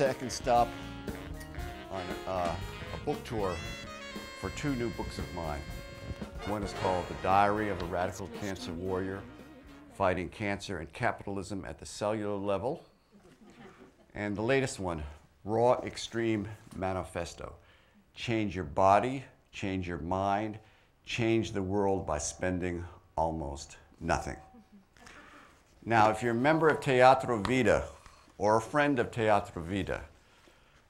Second stop on uh, a book tour for two new books of mine. One is called The Diary of a Radical Cancer Warrior, Fighting Cancer and Capitalism at the Cellular Level. And the latest one, Raw Extreme Manifesto. Change your body, change your mind, change the world by spending almost nothing. Now, if you're a member of Teatro Vida or a friend of Teatro Vida,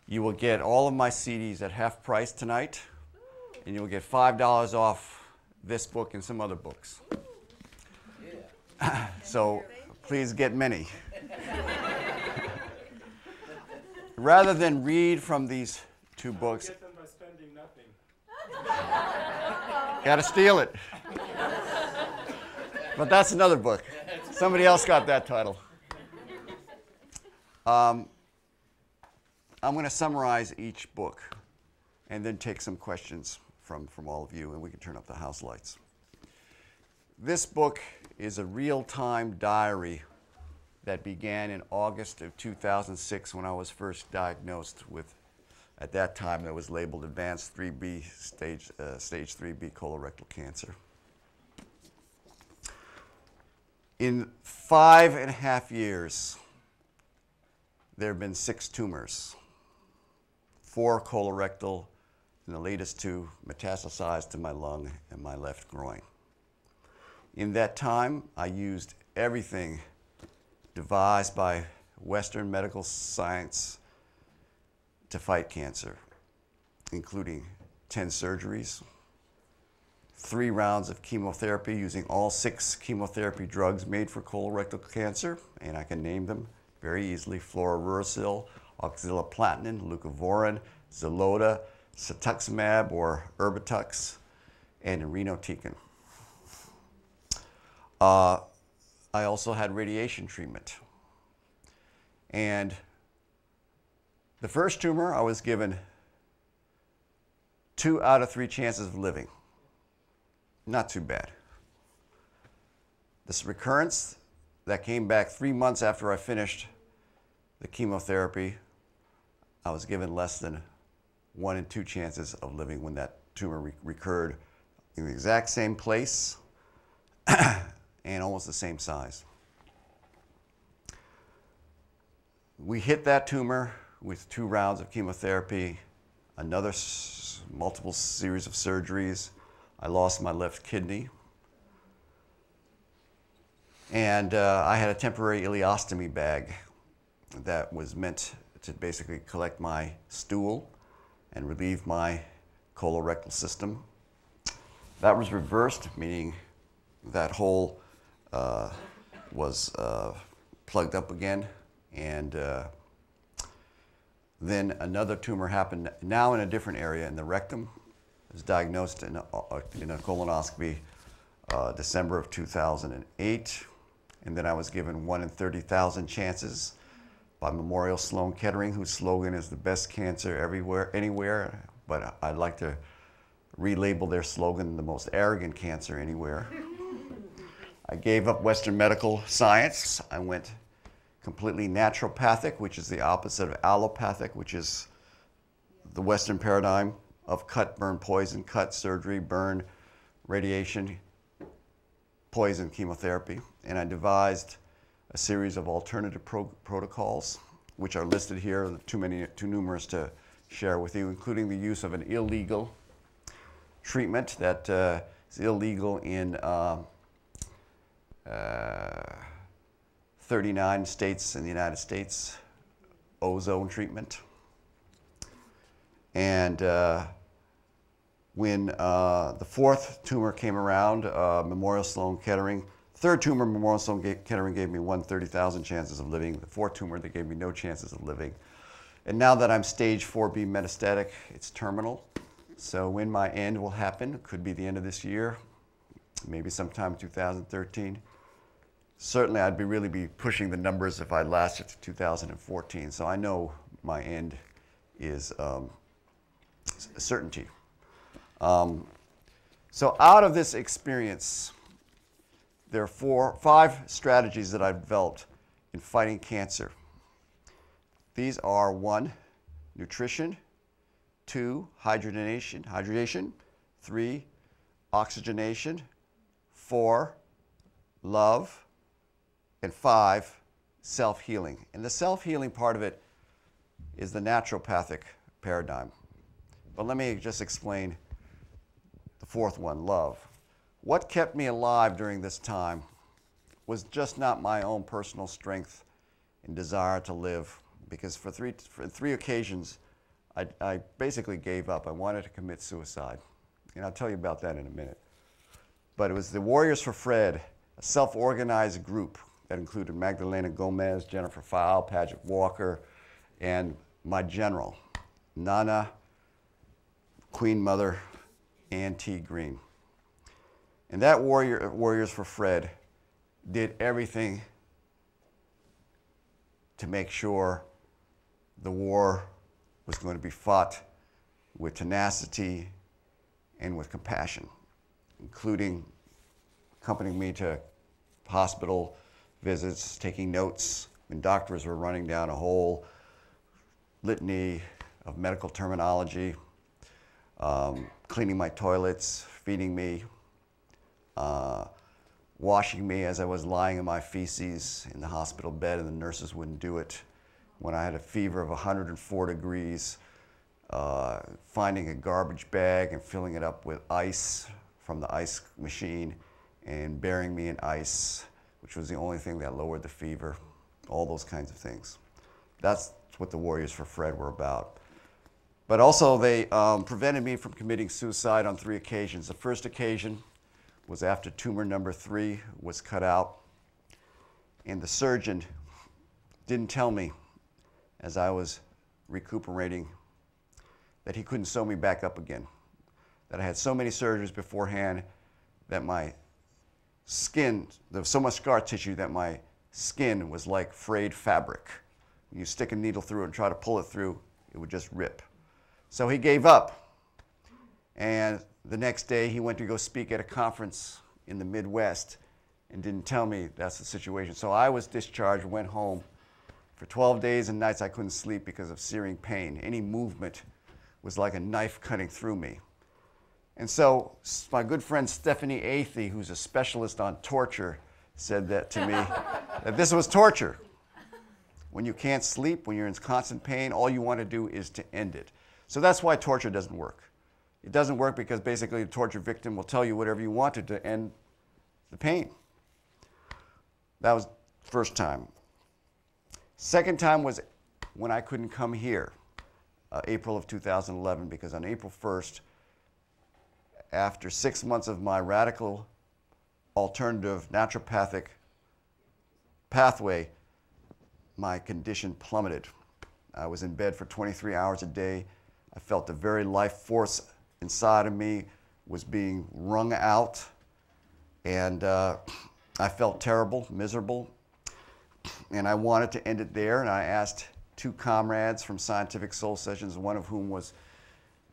you will get all of my CDs at half price tonight, and you will get $5 off this book and some other books. so please get many. Rather than read from these two books, Get them by spending nothing. Gotta steal it. But that's another book. Somebody else got that title. Um, I'm going to summarize each book and then take some questions from, from all of you, and we can turn up the house lights. This book is a real time diary that began in August of 2006 when I was first diagnosed with, at that time, it was labeled advanced 3B stage, uh, stage 3B colorectal cancer. In five and a half years, there have been six tumors, four colorectal, and the latest two metastasized to my lung and my left groin. In that time, I used everything devised by Western medical science to fight cancer, including 10 surgeries, three rounds of chemotherapy using all six chemotherapy drugs made for colorectal cancer, and I can name them very easily fluorouracil, oxaliplatin, leucovorin, Xeloda, cetuximab or Erbitux, and irinotecan. Uh, I also had radiation treatment. And the first tumor, I was given two out of three chances of living. Not too bad. This recurrence that came back three months after I finished the chemotherapy, I was given less than one in two chances of living when that tumor re- recurred in the exact same place and almost the same size. We hit that tumor with two rounds of chemotherapy, another multiple series of surgeries. I lost my left kidney. And uh, I had a temporary ileostomy bag that was meant to basically collect my stool and relieve my colorectal system. That was reversed, meaning that hole uh, was uh, plugged up again. And uh, then another tumor happened, now in a different area in the rectum. It was diagnosed in a, in a colonoscopy uh, December of 2008. And then I was given one in 30,000 chances by Memorial Sloan Kettering, whose slogan is the best cancer everywhere, anywhere. But I'd like to relabel their slogan the most arrogant cancer anywhere. I gave up Western medical science. I went completely naturopathic, which is the opposite of allopathic, which is the Western paradigm of cut, burn, poison, cut, surgery, burn, radiation, poison, chemotherapy. And I devised a series of alternative pro- protocols, which are listed here, too many, too numerous to share with you, including the use of an illegal treatment that uh, is illegal in uh, uh, 39 states in the United States, ozone treatment. And uh, when uh, the fourth tumor came around, uh, Memorial Sloan Kettering, third tumor, Memorial Sloan Kettering gave me one 30,000 chances of living. The fourth tumor, they gave me no chances of living. And now that I'm stage 4B metastatic, it's terminal. So when my end will happen, could be the end of this year, maybe sometime 2013. Certainly, I'd be really be pushing the numbers if I lasted to 2014. So I know my end is um, certainty. Um, so out of this experience, there are four, five strategies that I've developed in fighting cancer. these are one, nutrition, two, hydrogenation, hydration, three, oxygenation, four, love, and five, self healing. And the self healing part of it is the naturopathic paradigm. But let me just explain fourth one love. What kept me alive during this time was just not my own personal strength and desire to live, because for three, for three occasions, I, I basically gave up. I wanted to commit suicide. And I'll tell you about that in a minute. But it was the Warriors for Fred, a self organized group that included Magdalena Gomez, Jennifer Fowle, Paget Walker, and my general, Nana Queen Mother Ann T. Green. And that warrior, Warriors for Fred did everything to make sure the war was going to be fought with tenacity and with compassion, including accompanying me to hospital visits, taking notes when doctors were running down a whole litany of medical terminology, um, cleaning my toilets, feeding me, uh, washing me as I was lying in my feces in the hospital bed, and the nurses wouldn't do it. When I had a fever of 104 degrees, uh, finding a garbage bag and filling it up with ice from the ice machine and burying me in ice, which was the only thing that lowered the fever, all those kinds of things. That's what the Warriors for Fred were about. But also, they um, prevented me from committing suicide on three occasions. The first occasion was after tumor number three was cut out, and the surgeon didn't tell me as I was recuperating that he couldn't sew me back up again. That I had so many surgeries beforehand that my skin, there was so much scar tissue that my skin was like frayed fabric. When You stick a needle through and try to pull it through, it would just rip. So he gave up. And the next day, he went to go speak at a conference in the Midwest and didn't tell me that's the situation. So I was discharged, went home. For 12 days and nights, I couldn't sleep because of searing pain. Any movement was like a knife cutting through me. And so my good friend Stephanie Athey, who's a specialist on torture, said that to me, that this was torture. When you can't sleep, when you're in constant pain, all you want to do is to end it. So that's why torture doesn't work. It doesn't work because basically the torture victim will tell you whatever you wanted to end the pain. That was first time. Second time was when I couldn't come here, uh, April of 2011, because on April 1st, after six months of my radical alternative naturopathic pathway, my condition plummeted. I was in bed for 23 hours a day. I felt the very life force inside of me was being wrung out. And uh, I felt terrible, miserable. And I wanted to end it there. And I asked two comrades from Scientific Soul Sessions, one of whom was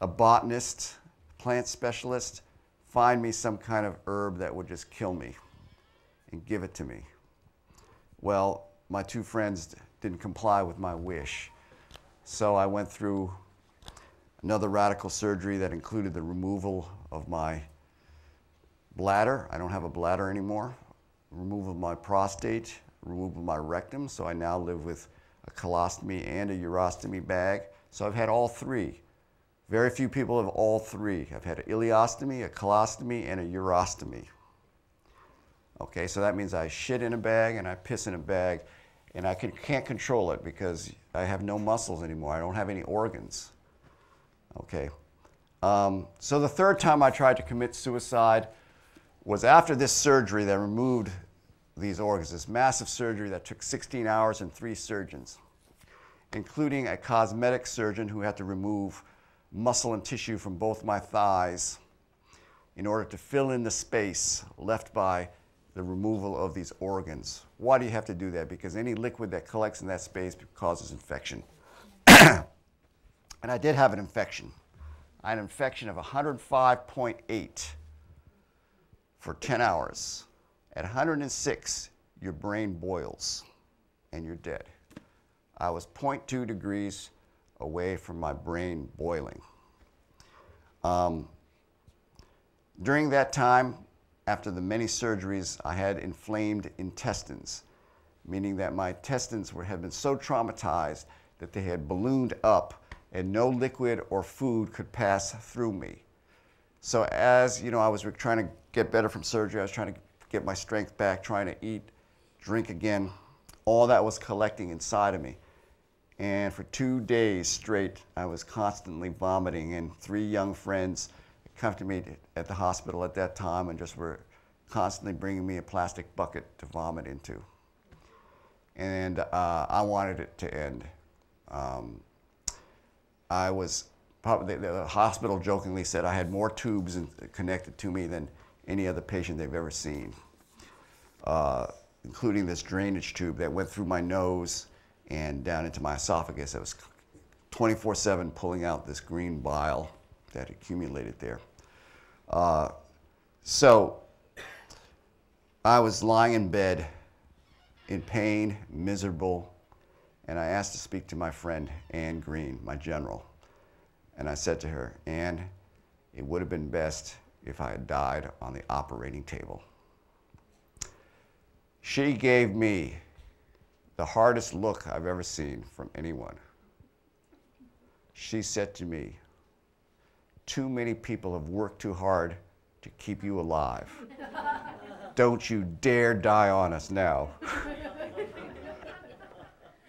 a botanist, plant specialist, find me some kind of herb that would just kill me and give it to me. Well, my two friends didn't comply with my wish. So I went through another radical surgery that included the removal of my bladder. I don't have a bladder anymore. Removal of my prostate, removal of my rectum. So I now live with a colostomy and a urostomy bag. So I've had all three. Very few people have all three. I've had an ileostomy, a colostomy, and a urostomy. Okay, so that means I shit in a bag and I piss in a bag, and I can, can't control it because I have no muscles anymore. I don't have any organs. Okay. Um, so the third time I tried to commit suicide was after this surgery that removed these organs, this massive surgery that took 16 hours and three surgeons, including a cosmetic surgeon who had to remove muscle and tissue from both my thighs in order to fill in the space left by the removal of these organs. Why do you have to do that? Because any liquid that collects in that space causes infection. And I did have an infection. I had an infection of 105.8 for 10 hours. At 106, your brain boils and you're dead. I was 0.2 degrees away from my brain boiling. Um, during that time, after the many surgeries, I had inflamed intestines, meaning that my intestines were, had been so traumatized that they had ballooned up and no liquid or food could pass through me. So as you know, I was trying to get better from surgery, I was trying to get my strength back, trying to eat, drink again. All that was collecting inside of me. And for two days straight, I was constantly vomiting, and three young friends accompanied me at the hospital at that time and just were constantly bringing me a plastic bucket to vomit into. And uh, I wanted it to end. Um, I was probably, the, the, hospital jokingly said I had more tubes in, connected to me than any other patient they've ever seen, uh, including this drainage tube that went through my nose and down into my esophagus. It was 24 7 pulling out this green bile that accumulated there. Uh, so I was lying in bed in pain, miserable, and I asked to speak to my friend Anne Green, my general. And I said to her, Anne, it would have been best if I had died on the operating table. She gave me the hardest look I've ever seen from anyone. She said to me, Too many people have worked too hard to keep you alive. Don't you dare die on us now.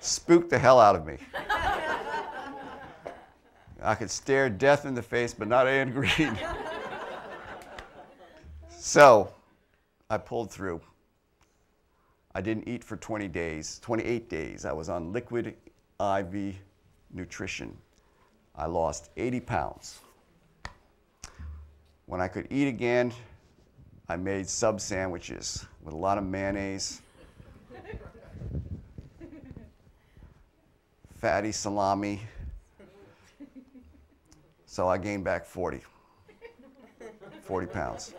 Spooked the hell out of me. I could stare death in the face, but not Anne Green. so I pulled through. I didn't eat for 20 days, 28 days. I was on liquid IV nutrition. I lost 80 pounds. When I could eat again, I made sub sandwiches with a lot of mayonnaise, fatty salami, so I gained back 40, 40 pounds.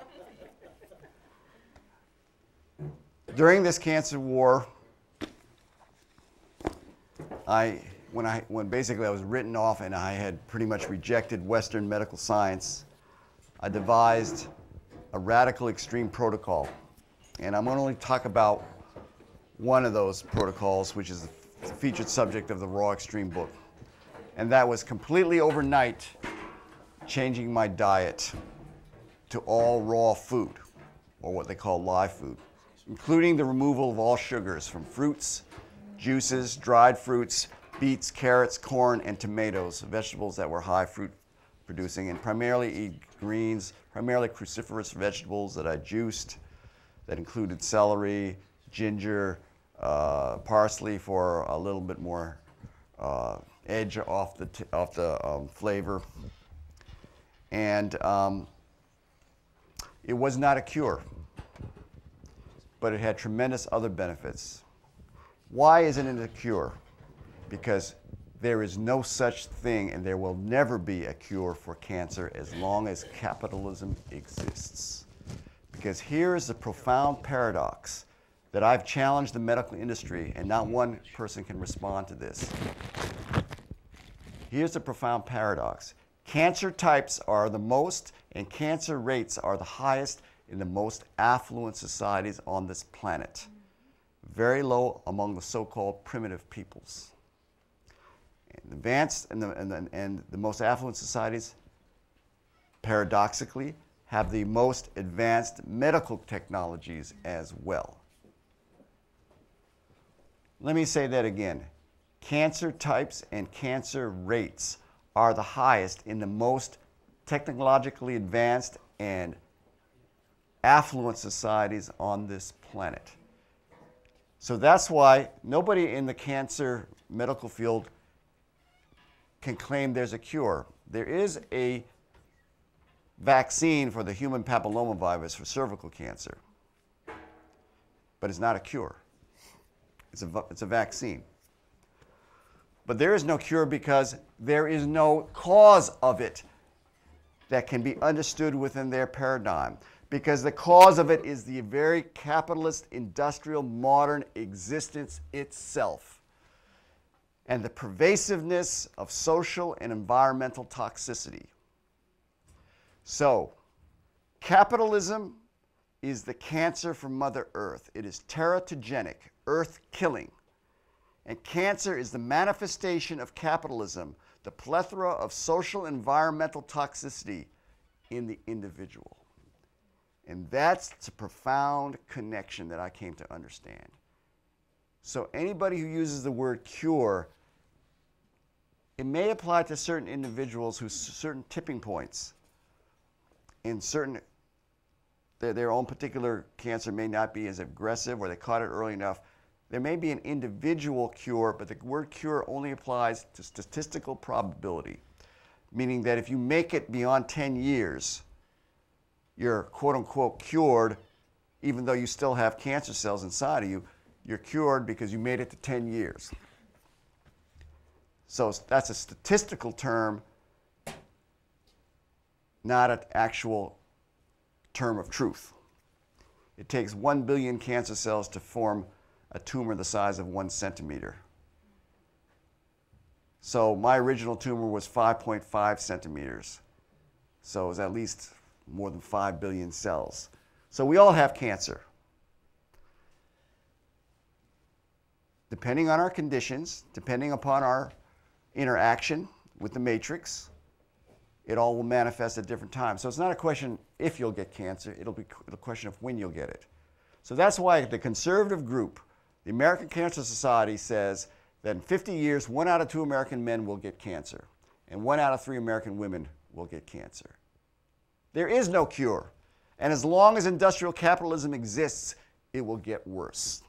During this cancer war, I, when, I, when basically I was written off and I had pretty much rejected Western medical science, I devised a radical extreme protocol. And I'm going to only talk about one of those protocols, which is the featured subject of the Raw Extreme book. And that was completely overnight changing my diet to all raw food, or what they call live food, including the removal of all sugars from fruits, juices, dried fruits, beets, carrots, corn, and tomatoes, vegetables that were high fruit producing, and primarily eat greens, primarily cruciferous vegetables that I juiced, that included celery, ginger, uh, parsley for a little bit more uh, edge off the, off the um, flavor, and um, it was not a cure, but it had tremendous other benefits. Why isn't it a cure? Because there is no such thing, and there will never be a cure for cancer as long as capitalism exists. Because here is the profound paradox that I've challenged the medical industry, and not one person can respond to this. Here's the profound paradox Cancer types are the most, and cancer rates are the highest in the most affluent societies on this planet. Very low among the so called primitive peoples. And advanced and the, and, the, and the most affluent societies, paradoxically, have the most advanced medical technologies as well. Let me say that again. Cancer types and cancer rates are the highest in the most technologically advanced and affluent societies on this planet. So that's why nobody in the cancer medical field can claim there's a cure. There is a vaccine for the human papillomavirus for cervical cancer, but it's not a cure. It's a, it's a vaccine. But there is no cure because there is no cause of it that can be understood within their paradigm. Because the cause of it is the very capitalist, industrial, modern existence itself. and the pervasiveness of social and environmental toxicity. So, capitalism is the cancer for Mother Earth. It is teratogenic, earth killing. And cancer is the manifestation of capitalism, the plethora of social environmental toxicity in the individual. And that's the profound connection that I came to understand. So, anybody who uses the word cure, it may apply to certain individuals who certain tipping points in certain their, their own particular cancer may not be as aggressive or they caught it early enough. There may be an individual cure, but the word cure only applies to statistical probability, meaning that if you make it beyond 10 years, you're quote unquote cured, even though you still have cancer cells inside of you. You're cured because you made it to 10 years. So that's a statistical term, not an actual term of truth. It takes 1 billion cancer cells to form a tumor the size of one centimeter. So my original tumor was 5.5 centimeters. So it was at least more than 5 billion cells. So we all have cancer. Depending on our conditions, depending upon our interaction with the matrix, it all will manifest at different times. So it's not a question if you'll get cancer, it'll be a question of when you'll get it. So that's why the conservative group, the American Cancer Society, says that in 50 years, one out of two American men will get cancer, and one out of three American women will get cancer. There is no cure. And as long as industrial capitalism exists, it will get worse.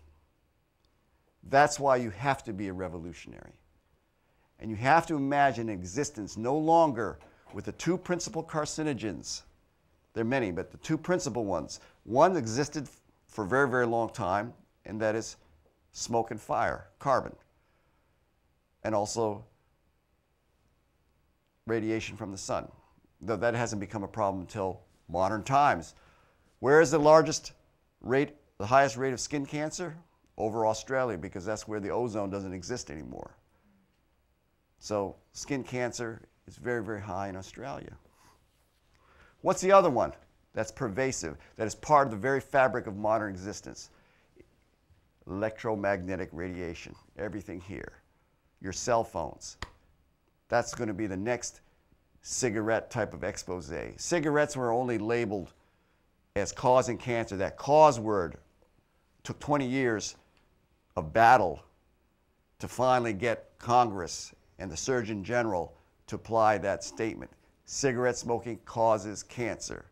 That's why you have to be a revolutionary. And you have to imagine existence no longer with the two principal carcinogens. There are many, but the two principal ones. One existed for a very, very long time, and that is smoke and fire, carbon, and also radiation from the sun. Though that hasn't become a problem until modern times. Where is the largest rate, the highest rate of skin cancer? Over Australia, because that's where the ozone doesn't exist anymore. So skin cancer is very, very high in Australia. What's the other one that's pervasive, that is part of the very fabric of modern existence? Electromagnetic radiation, everything here. Your cell phones. That's going to be the next cigarette type of expose. Cigarettes were only labeled as causing cancer. That cause word took 20 years of battle to finally get Congress and the Surgeon General to apply that statement. Cigarette smoking causes cancer.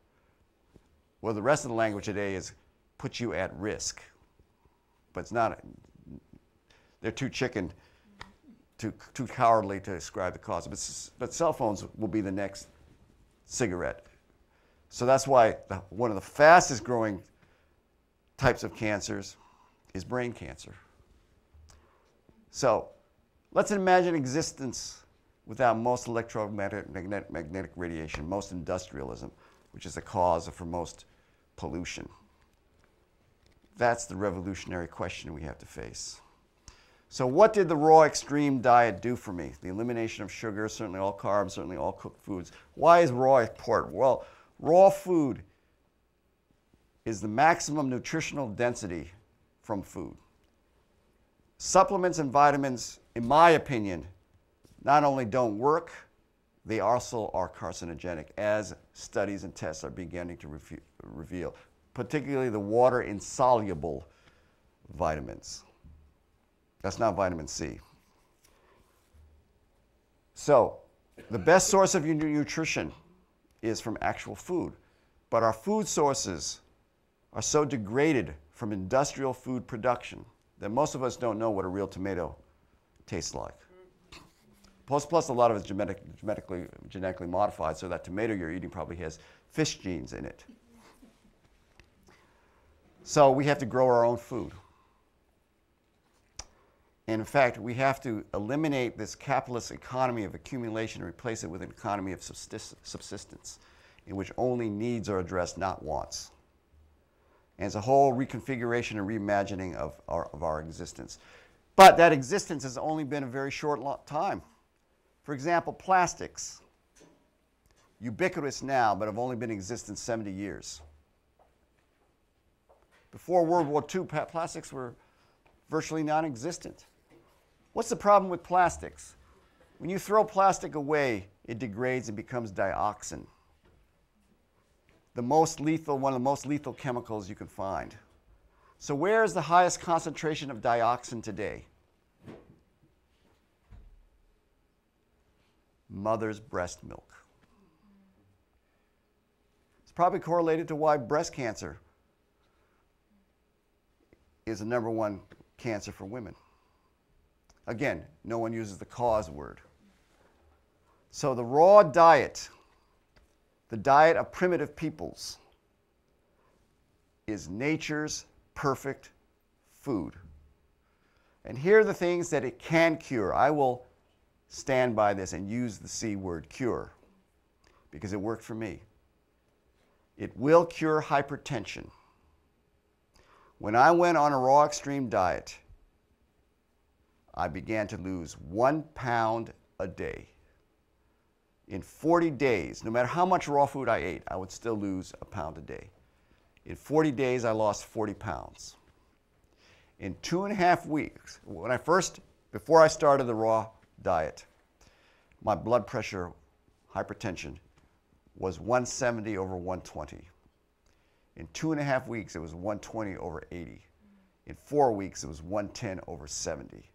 Well, the rest of the language today is put you at risk. But it's not, they're too chicken, too, too cowardly to describe the cause. But, but cell phones will be the next cigarette. So that's why the, one of the fastest growing types of cancers is brain cancer. So let's imagine existence without most electromagnetic magnetic radiation, most industrialism, which is the cause of for most pollution. That's the revolutionary question we have to face. So, what did the raw extreme diet do for me? The elimination of sugar, certainly all carbs, certainly all cooked foods. Why is raw important? Well, raw food is the maximum nutritional density from food. Supplements and vitamins, in my opinion, not only don't work, they also are carcinogenic, as studies and tests are beginning to re- reveal, particularly the water insoluble vitamins. That's not vitamin C. So, the best source of your nutrition is from actual food. But our food sources are so degraded from industrial food production that most of us don't know what a real tomato tastes like. Plus, plus a lot of it's genetic, genetically, genetically modified, so that tomato you're eating probably has fish genes in it. So we have to grow our own food. And in fact, we have to eliminate this capitalist economy of accumulation and replace it with an economy of subsistence, in which only needs are addressed, not wants. And it's a whole reconfiguration and reimagining of our, of our existence. But that existence has only been a very short time. For example, plastics, ubiquitous now, but have only been in existence 70 years. Before World War II, plastics were virtually non existent. What's the problem with plastics? When you throw plastic away, it degrades and becomes dioxin. The most lethal, one of the most lethal chemicals you can find. So, where is the highest concentration of dioxin today? Mother's breast milk. It's probably correlated to why breast cancer is the number one cancer for women. Again, no one uses the cause word. So the raw diet, the diet of primitive peoples, is nature's perfect food. And here are the things that it can cure. I will stand by this and use the C word, cure, because it worked for me. It will cure hypertension. When I went on a raw extreme diet, I began to lose one pound a day. In 40 days, no matter how much raw food I ate, I would still lose a pound a day. In 40 days, I lost 40 pounds. In two and a half weeks, when I first, before I started the raw diet, my blood pressure, hypertension, was 170 over 120. In two and a half weeks, it was 120 over 80. In four weeks, it was 110 over 70.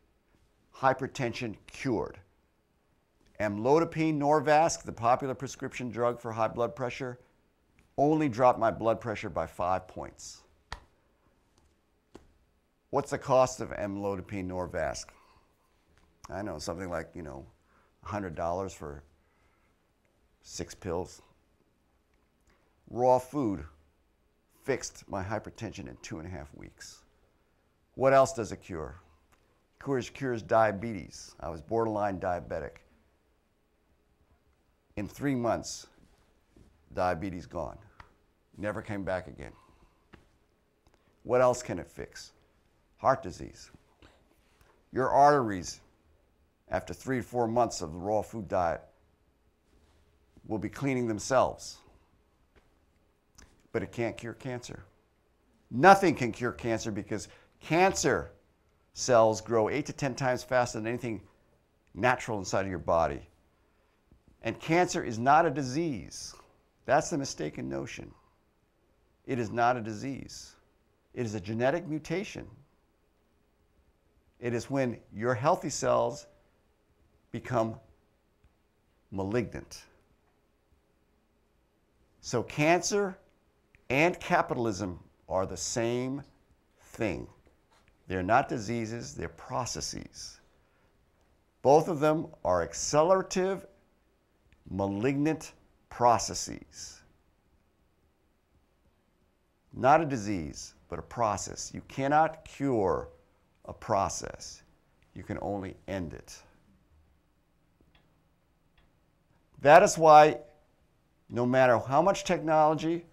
Hypertension cured. Amlodipine Norvasc, the popular prescription drug for high blood pressure, only dropped my blood pressure by five points. What's the cost of amlodipine Norvasc? I know, something like, you know, $100 for six pills. Raw food fixed my hypertension in two and a half weeks. What else does it cure? It cures, cures diabetes. I was borderline diabetic. In three months, diabetes gone. Never came back again. What else can it fix? Heart disease. Your arteries, after three to four months of the raw food diet, will be cleaning themselves. But it can't cure cancer. Nothing can cure cancer because cancer cells grow eight to 10 times faster than anything natural inside of your body. And cancer is not a disease. That's the mistaken notion. It is not a disease. It is a genetic mutation. It is when your healthy cells become malignant. So, cancer and capitalism are the same thing. They're not diseases, they're processes. Both of them are accelerative malignant processes. Not a disease, but a process. You cannot cure a process, you can only end it. That is why, no matter how much technology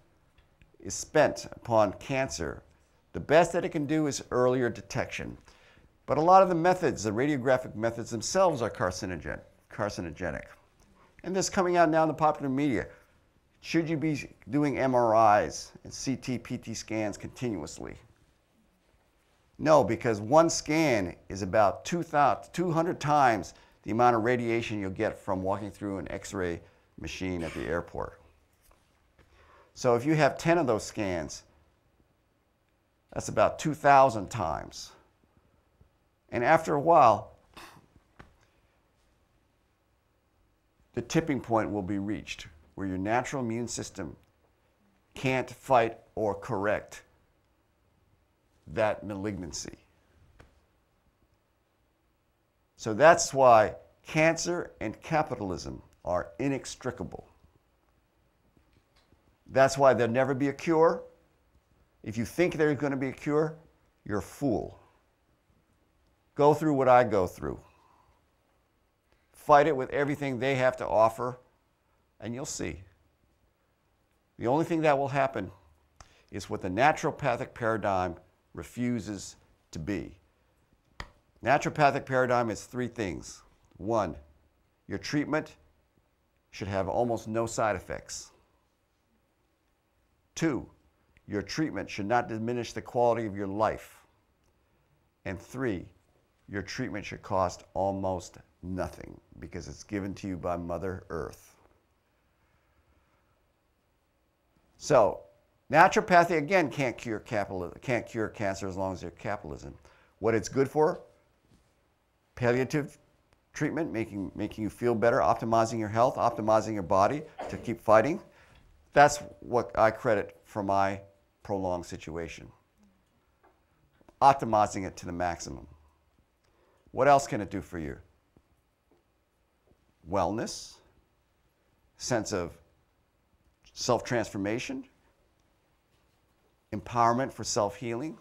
is spent upon cancer, the best that it can do is earlier detection. But a lot of the methods, the radiographic methods themselves, are carcinogen, carcinogenic. And this coming out now in the popular media. Should you be doing MRIs and CT, PT scans continuously? No, because one scan is about 200 times the amount of radiation you'll get from walking through an x-ray machine at the airport. So if you have 10 of those scans, that's about 2,000 times. And after a while, the tipping point will be reached where your natural immune system can't fight or correct that malignancy. So that's why cancer and capitalism are inextricable. That's why there'll never be a cure. If you think there's going to be a cure, you're a fool. Go through what I go through fight it with everything they have to offer, and you'll see. The only thing that will happen is what the naturopathic paradigm refuses to be naturopathic paradigm is three things. One, your treatment should have almost no side effects. Two, your treatment should not diminish the quality of your life. And three, your treatment should cost almost nothing because it's given to you by Mother Earth. So, naturopathy again can't cure can't cure cancer as long as there's capitalism. What it's good for? Palliative treatment, making making you feel better, optimizing your health, optimizing your body to keep fighting. That's what I credit for my prolonged situation. Optimizing it to the maximum. What else can it do for you? Wellness, sense of self transformation, empowerment for self healing,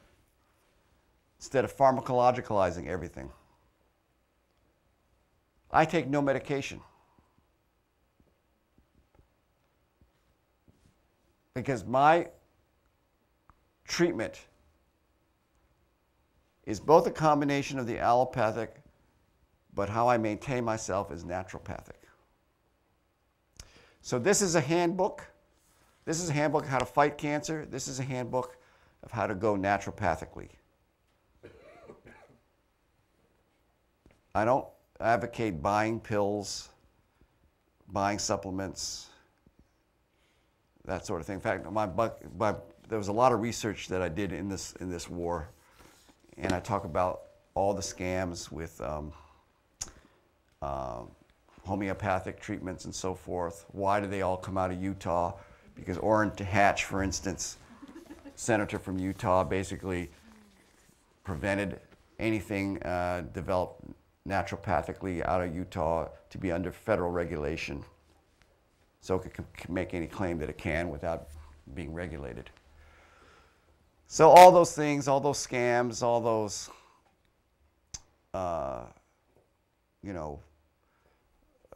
instead of pharmacologicalizing everything. I take no medication. Because my treatment is both a combination of the allopathic, but how I maintain myself is naturopathic. So this is a handbook. This is a handbook of how to fight cancer. This is a handbook of how to go naturopathically. I don't advocate buying pills, buying supplements, that sort of thing. In fact, my, my, there was a lot of research that I did in this, in this war, and I talk about all the scams with um, uh, homeopathic treatments and so forth. Why do they all come out of Utah? Because Orrin Hatch, for instance, senator from Utah, basically prevented anything uh, developed naturopathically out of Utah to be under federal regulation so it can make any claim that it can without being regulated. So all those things, all those scams, all those, uh, you know,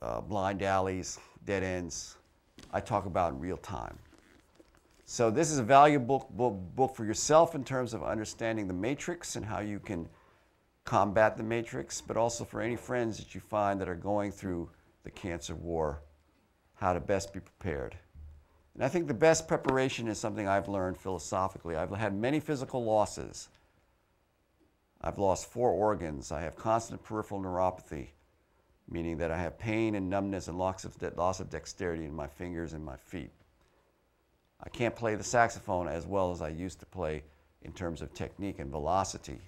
uh, blind alleys, dead ends, I talk about in real time. So this is a valuable book, book for yourself in terms of understanding the matrix and how you can combat the matrix, but also for any friends that you find that are going through the cancer war, how to best be prepared. And I think the best preparation is something I've learned philosophically. I've had many physical losses. I've lost four organs. I have constant peripheral neuropathy, meaning that I have pain and numbness and loss of, loss of dexterity in my fingers and my feet. I can't play the saxophone as well as I used to play in terms of technique and velocity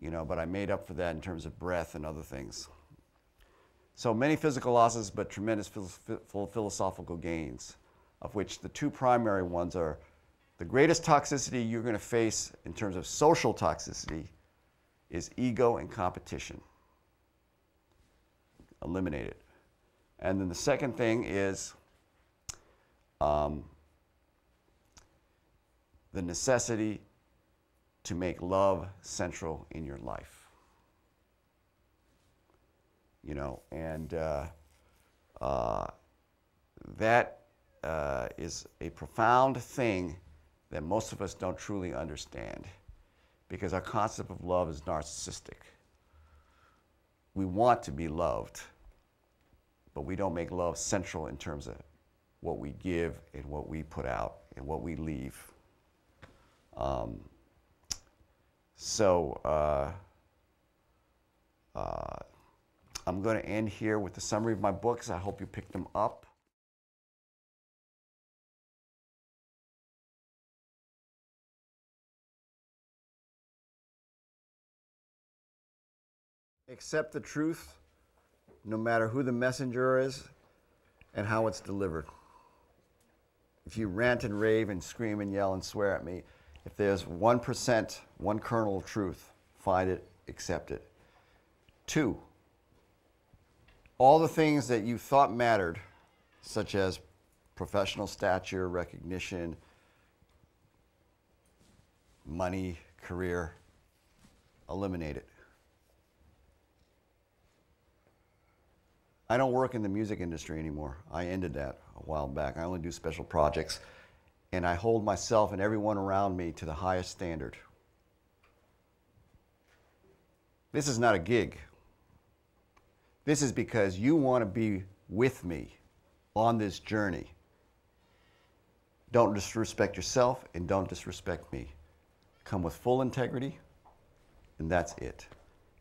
you know, but I made up for that in terms of breath and other things. So many physical losses, but tremendous philosophical gains, of which the two primary ones are the greatest toxicity you're going to face in terms of social toxicity is ego and competition. Eliminate it. And then the second thing is um, the necessity to make love central in your life. You know, and uh, uh, that uh, is a profound thing that most of us don't truly understand because our concept of love is narcissistic. We want to be loved, but we don't make love central in terms of what we give and what we put out and what we leave. Um, so uh, uh, I'm going to end here with the summary of my books. I hope you pick them up. Accept the truth, no matter who the messenger is and how it's delivered. If you rant and rave and scream and yell and swear at me, if there's 1%, one kernel of truth, find it, accept it. Two, all the things that you thought mattered, such as professional stature, recognition, money, career, eliminate it. I don't work in the music industry anymore. I ended that a while back. I only do special projects and I hold myself and everyone around me to the highest standard. This is not a gig. This is because you want to be with me on this journey. Don't disrespect yourself and don't disrespect me. Come with full integrity, and that's it.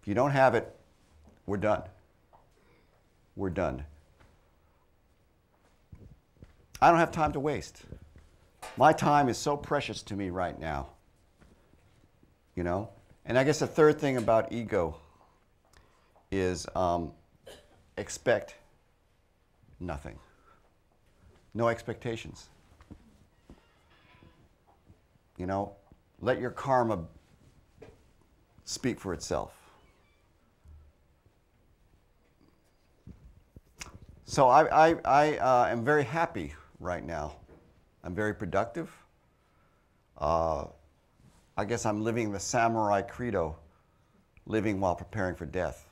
If you don't have it, we're done. We're done. I don't have time to waste. My time is so precious to me right now. You know? And I guess the third thing about ego is um, expect nothing. No expectations. You know, let your karma speak for itself. So I, I, I uh, am very happy right now. I'm very productive. Uh, I guess I'm living the samurai credo, living while preparing for death.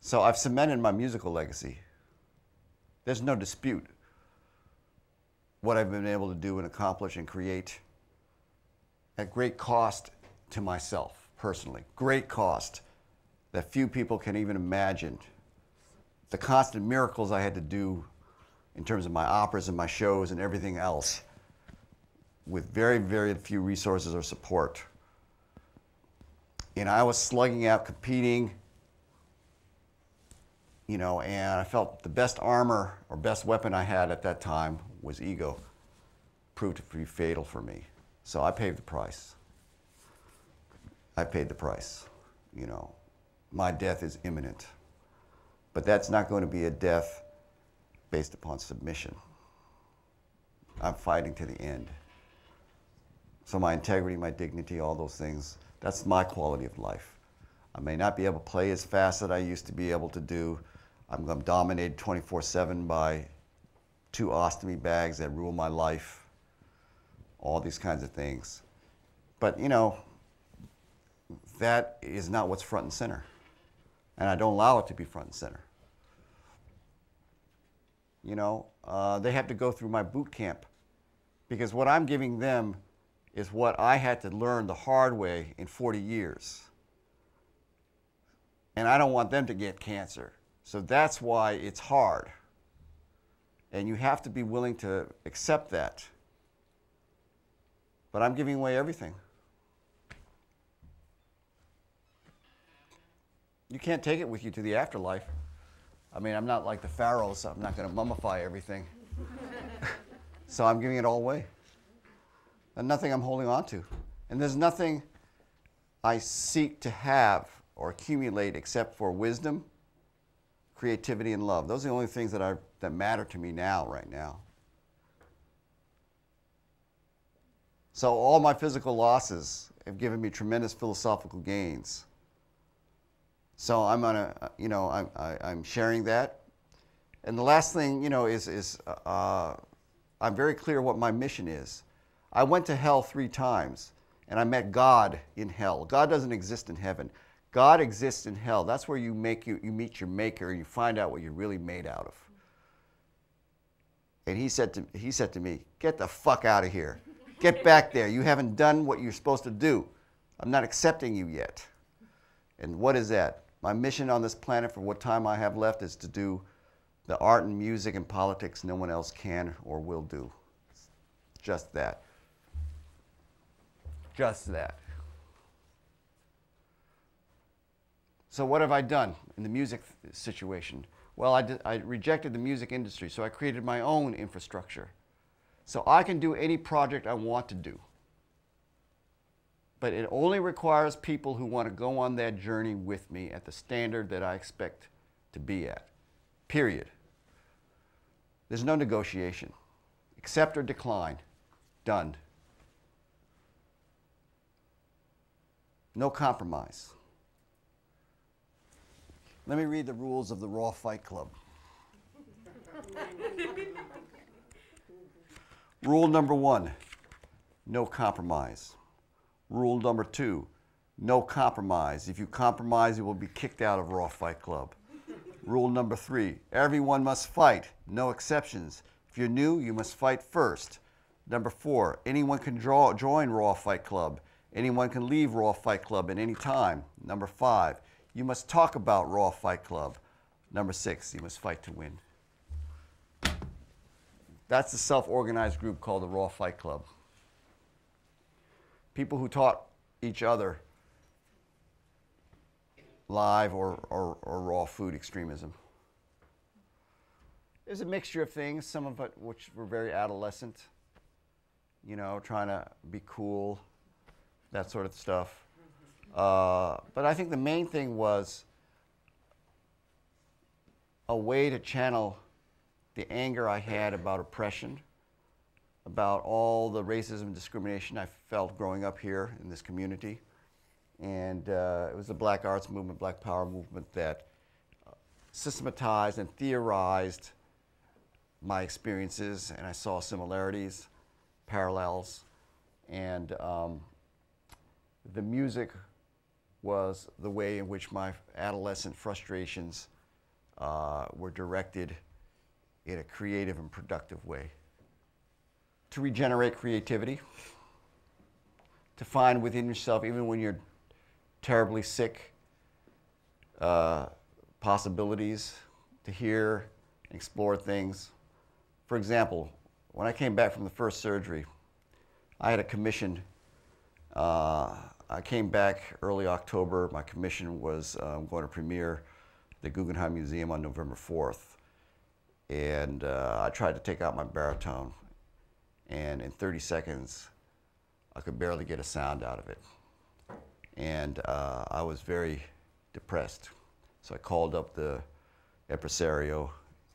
So I've cemented my musical legacy. There's no dispute what I've been able to do and accomplish and create at great cost to myself personally. Great cost that few people can even imagine. The constant miracles I had to do in terms of my operas and my shows and everything else with very, very few resources or support. And I was slugging out, competing, you know, and I felt the best armor or best weapon I had at that time was ego. Proved to be fatal for me. So I paid the price. I paid the price. You know, my death is imminent. But that's not going to be a death based upon submission. I'm fighting to the end. So my integrity, my dignity, all those things, that's my quality of life. I may not be able to play as fast as I used to be able to do. I'm, I'm dominated 24-7 by two ostomy bags that rule my life, all these kinds of things. But, you know, that is not what's front and center. And I don't allow it to be front and center. You know, uh, they have to go through my boot camp because what I'm giving them is what I had to learn the hard way in 40 years. And I don't want them to get cancer. So that's why it's hard. And you have to be willing to accept that. But I'm giving away everything. You can't take it with you to the afterlife. I mean, I'm not like the pharaohs, so I'm not going to mummify everything. so I'm giving it all away. And nothing I'm holding on to. And there's nothing I seek to have or accumulate except for wisdom, creativity, and love. Those are the only things that, are, that matter to me now, right now. So all my physical losses have given me tremendous philosophical gains. So I'm gonna, you know, I'm, I, am i am sharing that. And the last thing, you know, is, is uh, I'm very clear what my mission is. I went to hell three times and I met God in hell. God doesn't exist in heaven. God exists in hell. That's where you make you, you meet your maker and you find out what you're really made out of. And he said to he said to me, "Get the fuck out of here. Get back there. You haven't done what you're supposed to do. I'm not accepting you yet." And what is that? My mission on this planet for what time I have left is to do the art and music and politics no one else can or will do. Just that. Just that. So what have I done in the music situation? Well, I, did, I rejected the music industry, so I created my own infrastructure. So I can do any project I want to do. But it only requires people who want to go on that journey with me at the standard that I expect to be at. Period. There's no negotiation. Accept or decline. Done. No compromise. Let me read the rules of the Raw Fight Club. Rule number one no compromise. Rule number two no compromise. If you compromise, you will be kicked out of Raw Fight Club. Rule number three everyone must fight, no exceptions. If you're new, you must fight first. Number four anyone can draw, join Raw Fight Club. Anyone can leave Raw Fight Club at any time. Number five, you must talk about Raw Fight Club. Number six, you must fight to win. That's the self organized group called the Raw Fight Club. People who taught each other live or, or, or raw food extremism. There's a mixture of things, some of it which were very adolescent, you know, trying to be cool, that sort of stuff. Uh, but I think the main thing was a way to channel the anger I had about oppression, about all the racism and discrimination I felt growing up here in this community. And uh, it was the Black Arts Movement, Black Power movement that uh, systematized and theorized my experiences, and I saw similarities, parallels, and um, the music was the way in which my adolescent frustrations uh, were directed in a creative and productive way. To regenerate creativity, to find within yourself, even when you're terribly sick, uh, possibilities, to hear and explore things. For example, when I came back from the first surgery, I had a commission. Uh, I came back early October. My commission was um, going to premiere the Guggenheim Museum on November 4th. And uh, I tried to take out my baritone. And in 30 seconds, I could barely get a sound out of it. And uh, I was very depressed. So I called up the impresario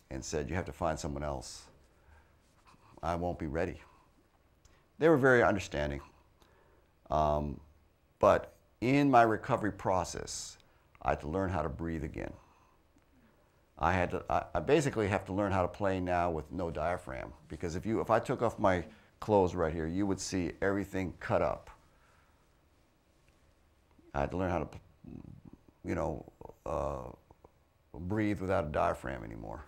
and said, You have to find someone else. I won't be ready. They were very understanding. Um, but in my recovery process, I had to learn how to breathe again. I had to, I, basically have to learn how to play now with no diaphragm because if you, if I took off my clothes right here, you would see everything cut up. I had to learn how to, you know, uh, breathe without a diaphragm anymore.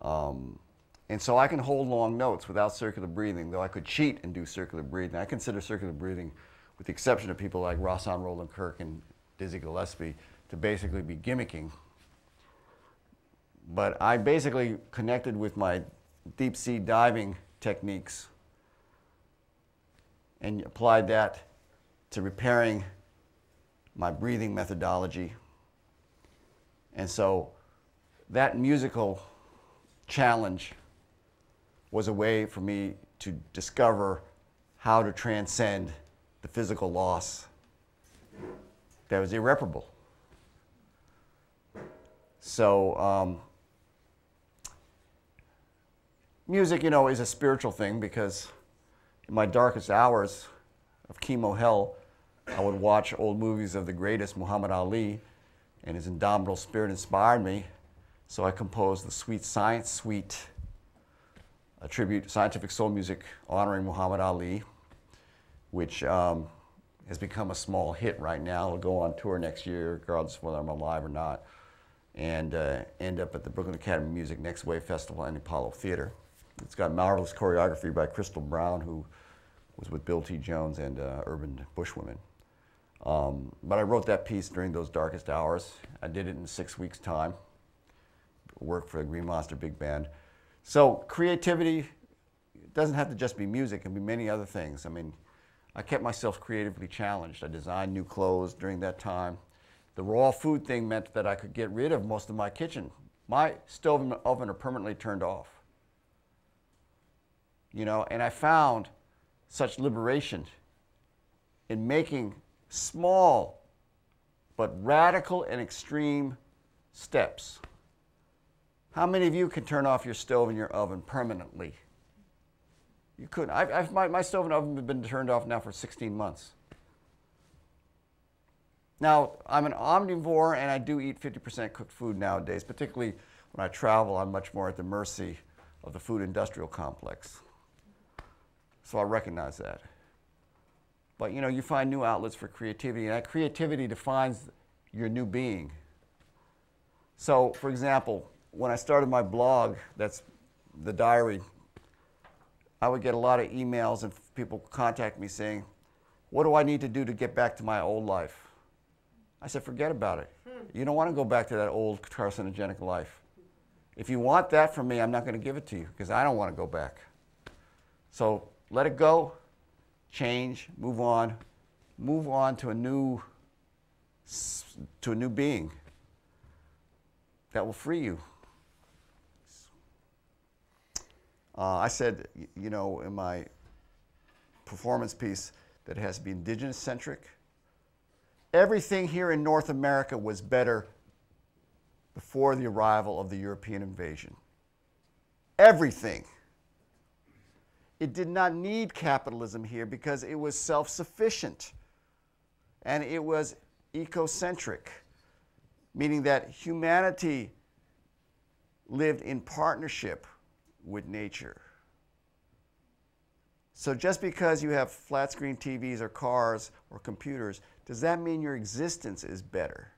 Um, and so I can hold long notes without circular breathing, though I could cheat and do circular breathing. I consider circular breathing, with the exception of people like Rahsaan Roland Kirk and Dizzy Gillespie, to basically be gimmicking. But I basically connected with my deep sea diving techniques and applied that to repairing my breathing methodology. And so that musical challenge was a way for me to discover how to transcend the physical loss that was irreparable. So, um, music, you know, is a spiritual thing because in my darkest hours of chemo hell, I would watch old movies of the greatest Muhammad Ali, and his indomitable spirit inspired me. So I composed the Sweet Science Suite a tribute scientific soul music honoring Muhammad Ali, which um, has become a small hit right now. It'll go on tour next year, regardless of whether I'm alive or not, and uh, end up at the Brooklyn Academy of Music Next Wave Festival and Apollo Theater. It's got marvelous choreography by Christal Brown, who was with Bill T. Jones and uh, Urban Bush Women. Um, but I wrote that piece during those darkest hours. I did it in six weeks' time. Worked for the Green Monster Big Band. So creativity doesn't have to just be music, it can be many other things. I mean, I kept myself creatively challenged. I designed new clothes during that time. The raw food thing meant that I could get rid of most of my kitchen. My stove and oven are permanently turned off. You know, and I found such liberation in making small but radical and extreme steps. How many of you can turn off your stove and your oven permanently? You couldn't. I've, I've, my, my stove and oven have been turned off now for 16 months. Now, I'm an omnivore and I do eat 50% cooked food nowadays, particularly when I travel, I'm much more at the mercy of the food industrial complex. So I recognize that. But you know, you find new outlets for creativity, and that creativity defines your new being. So, for example, when I started my blog, that's the diary, I would get a lot of emails and people contact me saying, What do I need to do to get back to my old life? I said, Forget about it. Hmm. You don't want to go back to that old carcinogenic life. If you want that from me, I'm not going to give it to you because I don't want to go back. So let it go, change, move on, move on to a new to a new being that will free you. Uh, I said, you know, in my performance piece that it has to be indigenous centric. Everything here in North America was better before the arrival of the European invasion. Everything. It did not need capitalism here because it was self sufficient and it was ecocentric, meaning that humanity lived in partnership with nature. So just because you have flat screen TVs or cars or computers, does that mean your existence is better?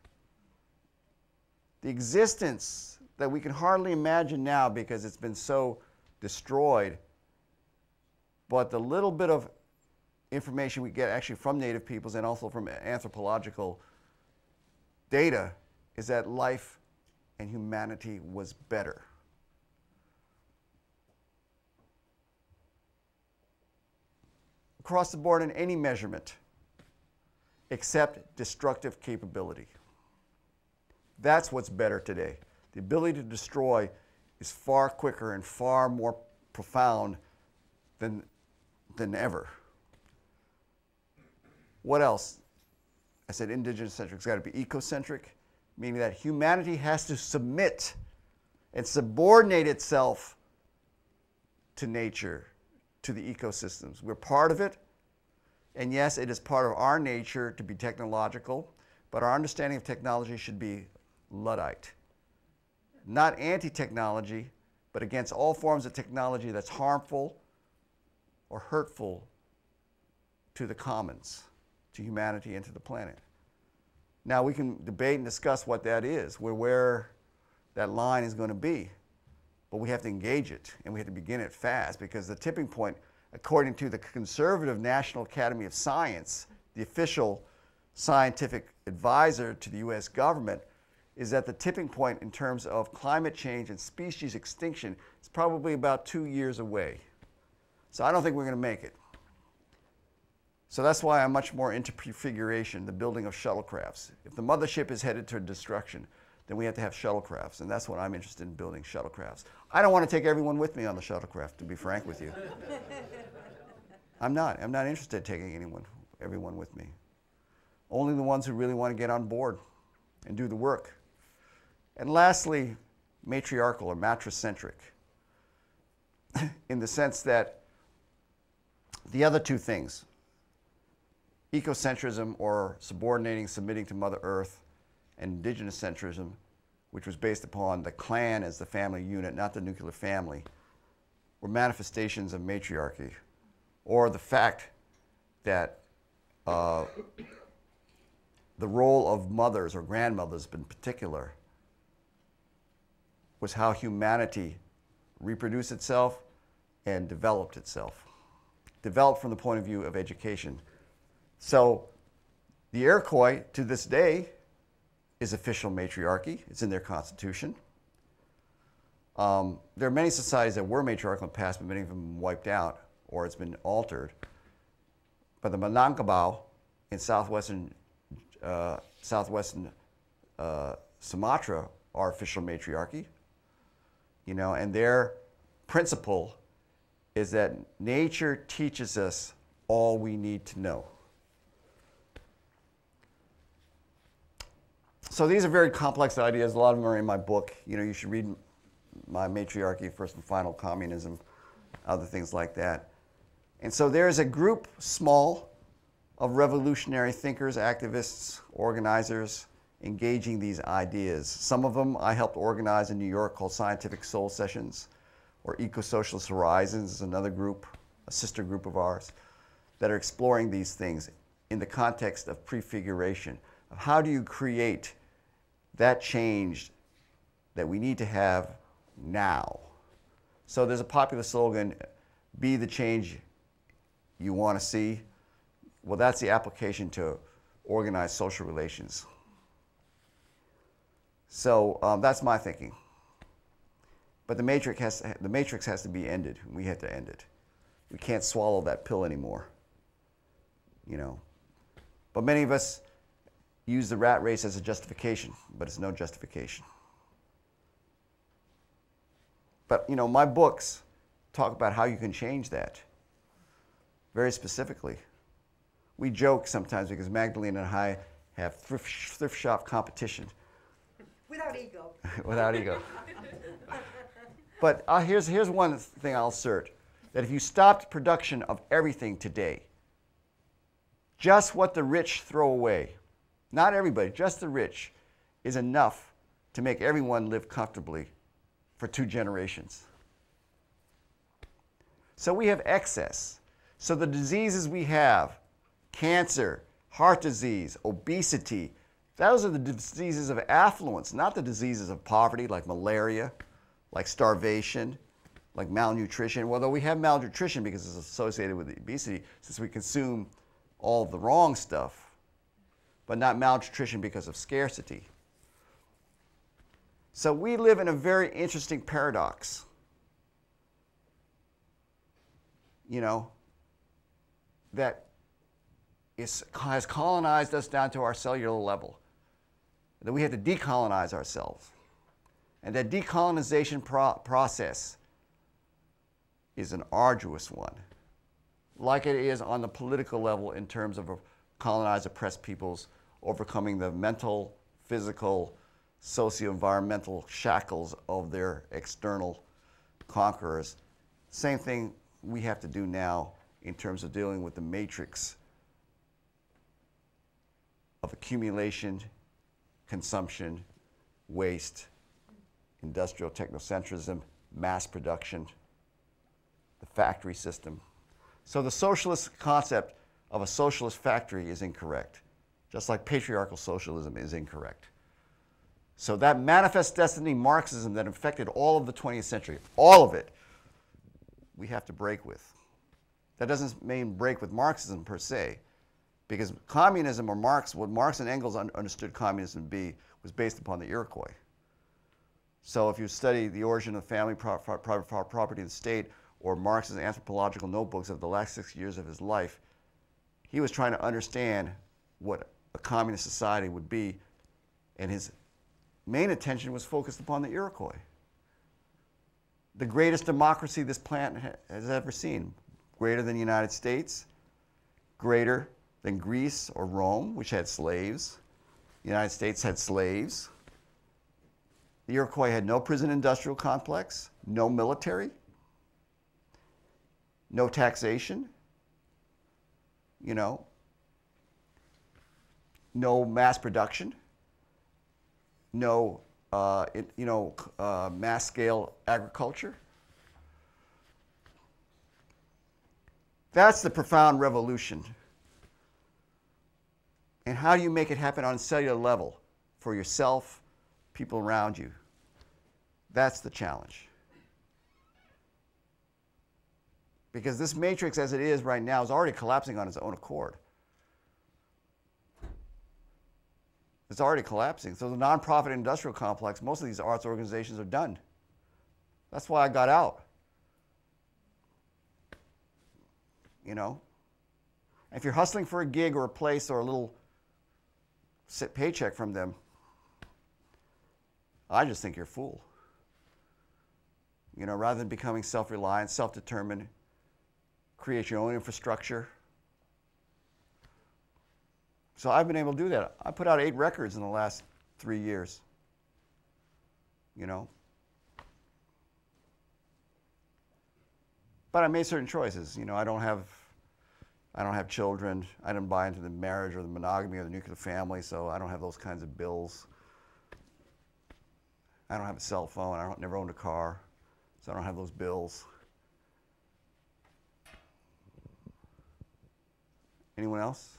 The existence that we can hardly imagine now because it's been so destroyed, but the little bit of information we get actually from native peoples and also from anthropological data is that life and humanity was better. Across the board in any measurement except destructive capability. That's what's better today. The ability to destroy is far quicker and far more profound than, than ever. What else? I said indigenous centric. It's got to be ecocentric, meaning that humanity has to submit and subordinate itself to nature, to the ecosystems. We're part of it. And yes, it is part of our nature to be technological, but our understanding of technology should be Luddite. Not anti technology, but against all forms of technology that's harmful or hurtful to the commons, to humanity, and to the planet. Now, we can debate and discuss what that is, where, where that line is going to be, but we have to engage it and we have to begin it fast because the tipping point, according to the conservative National Academy of Science, the official scientific advisor to the US government, is that the tipping point in terms of climate change and species extinction is probably about two years away. So I don't think we're going to make it. So that's why I'm much more into prefiguration, the building of shuttlecrafts. If the mothership is headed to destruction, then we have to have shuttlecrafts, and that's what I'm interested in building shuttlecrafts. I don't want to take everyone with me on the shuttlecraft, to be frank with you. I'm not. I'm not interested in taking anyone, everyone with me. Only the ones who really want to get on board and do the work. And lastly, matriarchal or matricentric, in the sense that the other two things, ecocentrism or subordinating, submitting to Mother Earth, and indigenous centrism, which was based upon the clan as the family unit, not the nuclear family, were manifestations of matriarchy, or the fact that uh, the role of mothers or grandmothers in particular was how humanity reproduced itself and developed itself. Developed from the point of view of education. So the Iroquois to this day is official matriarchy. It's in their constitution. Um, there are many societies that were matriarchal in the past, but many of them wiped out or it's been altered. But the Minangkabau in southwestern, uh, southwestern uh, Sumatra are official matriarchy you know, and their principle is that nature teaches us all we need to know. So these are very complex ideas. A lot of them are in my book. You know, you should read my matriarchy, first and final communism, other things like that. And so there's a group, small, of revolutionary thinkers, activists, organizers, engaging these ideas. Some of them I helped organize in New York called Scientific Soul Sessions, or Eco-Socialist Horizons is another group, a sister group of ours, that are exploring these things in the context of prefiguration. Of how do you create that change that we need to have now? So there's a popular slogan, be the change you want to see. Well, that's the application to organized social relations. So um, that's my thinking. But the matrix, has to, the matrix has to be ended. We have to end it. We can't swallow that pill anymore. You know. But many of us use the rat race as a justification, but it's no justification. But you know, my books talk about how you can change that very specifically. We joke sometimes because Magdalena and I have thrift, thrift shop competition. Without ego. Without ego. but uh, here's, here's one thing I'll assert that if you stopped production of everything today, just what the rich throw away, not everybody, just the rich, is enough to make everyone live comfortably for two generations. So we have excess. So the diseases we have, cancer, heart disease, obesity, those are the diseases of affluence, not the diseases of poverty like malaria, like starvation, like malnutrition. Although we have malnutrition because it's associated with obesity, since we consume all the wrong stuff, but not malnutrition because of scarcity. So we live in a very interesting paradox. You know, that is, has colonized us down to our cellular level. That we have to decolonize ourselves. And that decolonization pro process is an arduous one, like it is on the political level in terms of colonized, oppressed peoples overcoming the mental, physical, socio-environmental shackles of their external conquerors. Same thing we have to do now in terms of dealing with the matrix of accumulation, consumption, waste, industrial technocentrism, mass production, the factory system. So the socialist concept of a socialist factory is incorrect, just like patriarchal socialism is incorrect. So that manifest destiny Marxism that infected all of the 20th century, all of it, we have to break with. That doesn't mean break with Marxism per se, because communism or Marx, what Marx and Engels un understood communism to be, was based upon the Iroquois. So if you study the origin of family, private property, and the state, or Marx's anthropological notebooks of the last six years of his life, he was trying to understand what a communist society would be, and his main attention was focused upon the Iroquois. The greatest democracy this planet has ever seen, greater than the United States, greater than Greece or Rome, which had slaves. The United States had slaves. The Iroquois had no prison industrial complex, no military, no taxation, you know, no mass production no, uh, you know, uh, mass scale agriculture. That's the profound revolution. And how do you make it happen on a cellular level for yourself, people around you? That's the challenge. Because this matrix, as it is right now, is already collapsing on its own accord. It's already collapsing. So the nonprofit industrial complex, most of these arts organizations are done. That's why I got out. You know? If you're hustling for a gig or a place or a little paycheck from them, I just think you're a fool. You know, rather than becoming self-reliant, self-determined, create your own infrastructure, so I've been able to do that. I put out eight records in the last three years. You know? But I made certain choices. You know, I don't have I don't have children. I didn't buy into the marriage or the monogamy or the nuclear family, so I don't have those kinds of bills. I don't have a cell phone. I don't, never owned a car, so I don't have those bills. Anyone else?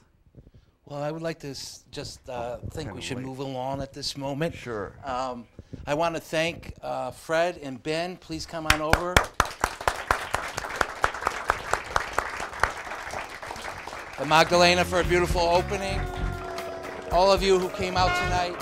Well, I would like to s- just uh, think we kinda should late. move along at this moment. Sure. Um, I want to thank uh, Fred and Ben. Please come on over. the Magdalena for a beautiful opening. All of you who came out tonight,